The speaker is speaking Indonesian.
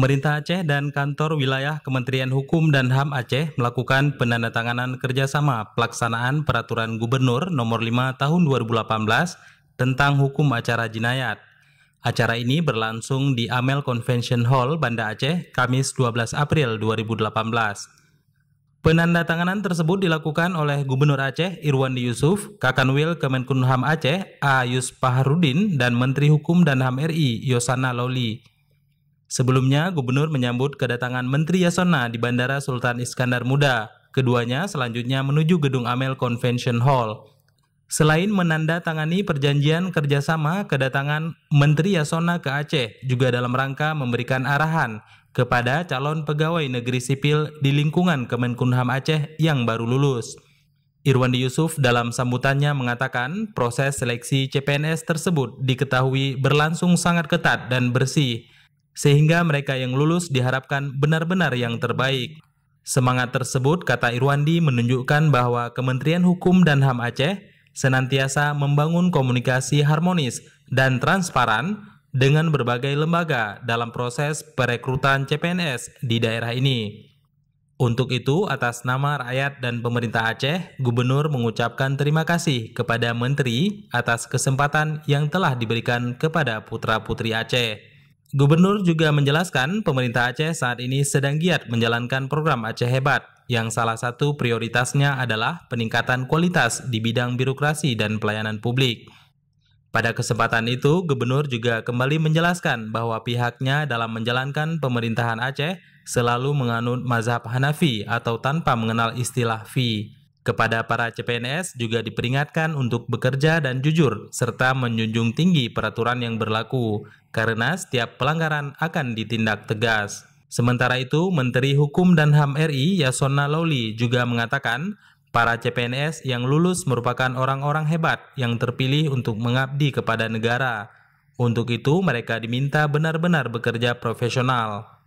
Pemerintah Aceh dan kantor wilayah Kementerian Hukum dan HAM Aceh melakukan penandatanganan kerjasama pelaksanaan Peraturan Gubernur Nomor 5 Tahun 2018 tentang hukum acara jinayat. Acara ini berlangsung di Amel Convention Hall, Banda Aceh, Kamis 12 April 2018. Penandatanganan tersebut dilakukan oleh Gubernur Aceh Irwandi Yusuf, Kakanwil Kemenkumham Aceh A. Yus Paharudin, dan Menteri Hukum dan HAM RI Yosana Loli. Sebelumnya, Gubernur menyambut kedatangan Menteri Yasona di Bandara Sultan Iskandar Muda. Keduanya selanjutnya menuju Gedung Amel Convention Hall. Selain menandatangani perjanjian kerjasama, kedatangan Menteri Yasona ke Aceh juga dalam rangka memberikan arahan kepada calon pegawai negeri sipil di lingkungan Kemenkumham Aceh yang baru lulus. Irwandi Yusuf dalam sambutannya mengatakan proses seleksi CPNS tersebut diketahui berlangsung sangat ketat dan bersih sehingga mereka yang lulus diharapkan benar-benar yang terbaik. Semangat tersebut, kata Irwandi, menunjukkan bahwa Kementerian Hukum dan HAM Aceh senantiasa membangun komunikasi harmonis dan transparan dengan berbagai lembaga dalam proses perekrutan CPNS di daerah ini. Untuk itu, atas nama rakyat dan pemerintah Aceh, Gubernur mengucapkan terima kasih kepada Menteri atas kesempatan yang telah diberikan kepada putra-putri Aceh. Gubernur juga menjelaskan pemerintah Aceh saat ini sedang giat menjalankan program Aceh Hebat, yang salah satu prioritasnya adalah peningkatan kualitas di bidang birokrasi dan pelayanan publik. Pada kesempatan itu, Gubernur juga kembali menjelaskan bahwa pihaknya dalam menjalankan pemerintahan Aceh selalu menganut mazhab Hanafi atau tanpa mengenal istilah fi. Kepada para CPNS juga diperingatkan untuk bekerja dan jujur, serta menjunjung tinggi peraturan yang berlaku, karena setiap pelanggaran akan ditindak tegas. Sementara itu, Menteri Hukum dan HAM RI Yasona Lawli juga mengatakan, para CPNS yang lulus merupakan orang-orang hebat yang terpilih untuk mengabdi kepada negara. Untuk itu, mereka diminta benar-benar bekerja profesional.